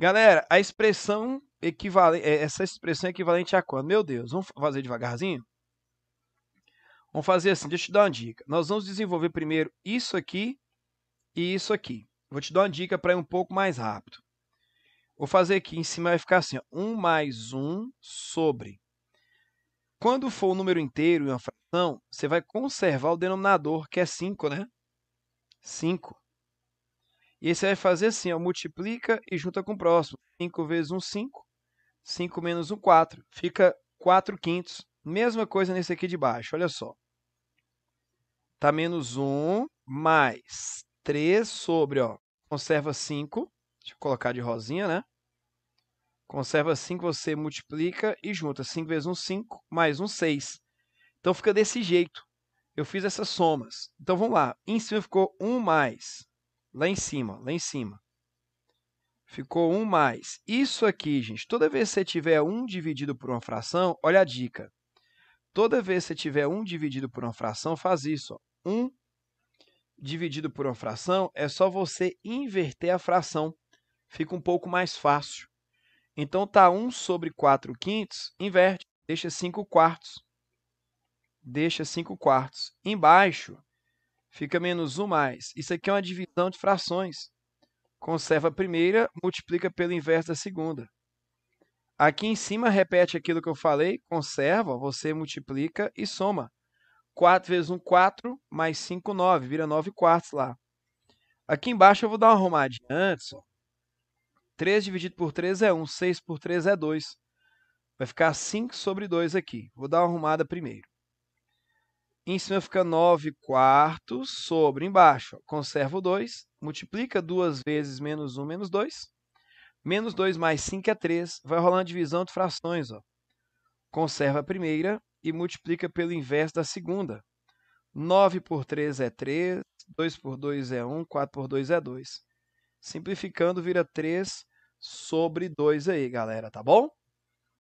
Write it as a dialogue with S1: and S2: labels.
S1: Galera, a expressão equivalente, essa expressão é equivalente a quanto? Meu Deus, vamos fazer devagarzinho? Vamos fazer assim, deixa eu te dar uma dica. Nós vamos desenvolver primeiro isso aqui e isso aqui. Vou te dar uma dica para ir um pouco mais rápido. Vou fazer aqui em cima, vai ficar assim, ó, 1 mais 1 sobre. Quando for um número inteiro e uma fração, você vai conservar o denominador, que é 5, né? 5. E aí você vai fazer assim, ó, multiplica e junta com o próximo. 5 vezes 1, 5. 5 menos 1, 4. Fica 4 quintos. Mesma coisa nesse aqui de baixo, olha só. Tá menos 1 mais 3 sobre, ó, conserva 5. Deixa eu colocar de rosinha, né? Conserva 5, você multiplica e junta. 5 vezes 1, 5, mais 1, 6. Então, fica desse jeito. Eu fiz essas somas. Então, vamos lá. Em cima ficou 1 mais. Lá em cima, lá em cima. Ficou 1 mais. Isso aqui, gente, toda vez que você tiver 1 dividido por uma fração, olha a dica. Toda vez que você tiver 1 dividido por uma fração, faz isso. Ó. 1 dividido por uma fração é só você inverter a fração. Fica um pouco mais fácil. Então, tá 1 sobre 4 quintos, inverte, deixa 5 quartos. Deixa 5 quartos. Embaixo, fica menos 1 mais. Isso aqui é uma divisão de frações. Conserva a primeira, multiplica pelo inverso da segunda. Aqui em cima, repete aquilo que eu falei, conserva, você multiplica e soma. 4 vezes 1, 4, mais 5, 9, vira 9 quartos lá. Aqui embaixo eu vou dar uma arrumadinha antes, ó. 3 dividido por 3 é 1, 6 por 3 é 2. Vai ficar 5 sobre 2 aqui. Vou dar uma arrumada primeiro. Em cima fica 9 quartos sobre embaixo. Conserva o 2, multiplica 2 vezes menos 1, menos 2. Menos 2 mais 5 é 3. Vai rolando divisão de frações. Ó. Conserva a primeira e multiplica pelo inverso da segunda. 9 por 3 é 3, 2 por 2 é 1, 4 por 2 é 2. Simplificando, vira 3 sobre 2 aí, galera, tá bom?